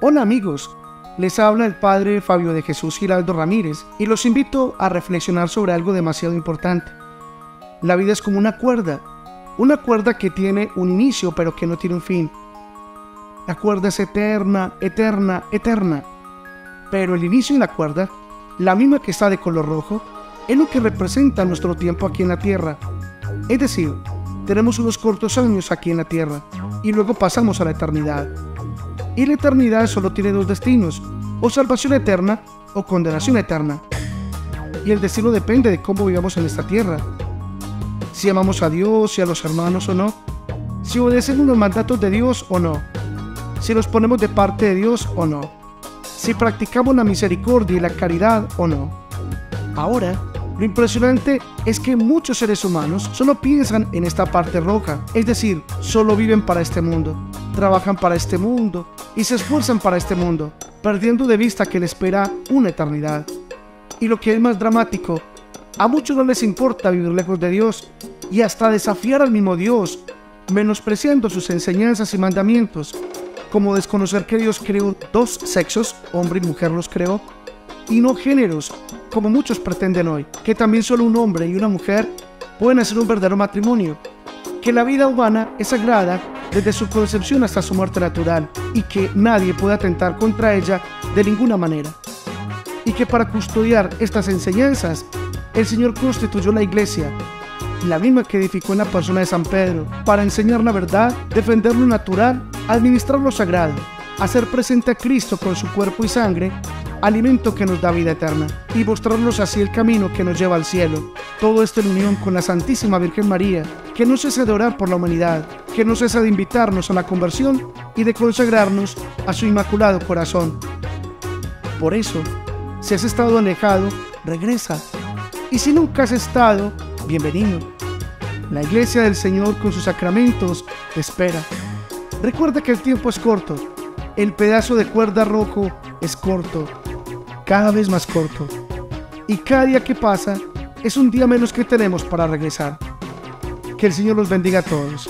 Hola amigos, les habla el Padre Fabio de Jesús Giraldo Ramírez y los invito a reflexionar sobre algo demasiado importante. La vida es como una cuerda, una cuerda que tiene un inicio pero que no tiene un fin. La cuerda es eterna, eterna, eterna. Pero el inicio de la cuerda, la misma que está de color rojo, es lo que representa nuestro tiempo aquí en la tierra. Es decir, tenemos unos cortos años aquí en la tierra y luego pasamos a la eternidad. Y la eternidad solo tiene dos destinos, o salvación eterna o condenación eterna. Y el destino depende de cómo vivamos en esta tierra. Si amamos a Dios y a los hermanos o no. Si obedecemos los mandatos de Dios o no. Si nos ponemos de parte de Dios o no. Si practicamos la misericordia y la caridad o no. Ahora, lo impresionante es que muchos seres humanos solo piensan en esta parte roja, es decir, solo viven para este mundo, trabajan para este mundo y se esfuerzan para este mundo, perdiendo de vista que les espera una eternidad. Y lo que es más dramático, a muchos no les importa vivir lejos de Dios y hasta desafiar al mismo Dios, menospreciando sus enseñanzas y mandamientos, como desconocer que Dios creó dos sexos, hombre y mujer los creó, y no géneros, como muchos pretenden hoy, que también solo un hombre y una mujer pueden hacer un verdadero matrimonio, que la vida humana es sagrada desde su concepción hasta su muerte natural y que nadie puede atentar contra ella de ninguna manera. Y que para custodiar estas enseñanzas, el Señor constituyó la iglesia, la misma que edificó en la persona de San Pedro, para enseñar la verdad, defender lo natural, administrar lo sagrado, hacer presente a Cristo con su cuerpo y sangre alimento que nos da vida eterna, y mostrarnos así el camino que nos lleva al cielo. Todo esto en unión con la Santísima Virgen María, que no cesa de orar por la humanidad, que no cesa de invitarnos a la conversión y de consagrarnos a su Inmaculado Corazón. Por eso, si has estado alejado, regresa. Y si nunca has estado, bienvenido. La iglesia del Señor con sus sacramentos te espera. Recuerda que el tiempo es corto. El pedazo de cuerda rojo es corto cada vez más corto. Y cada día que pasa es un día menos que tenemos para regresar. Que el Señor los bendiga a todos.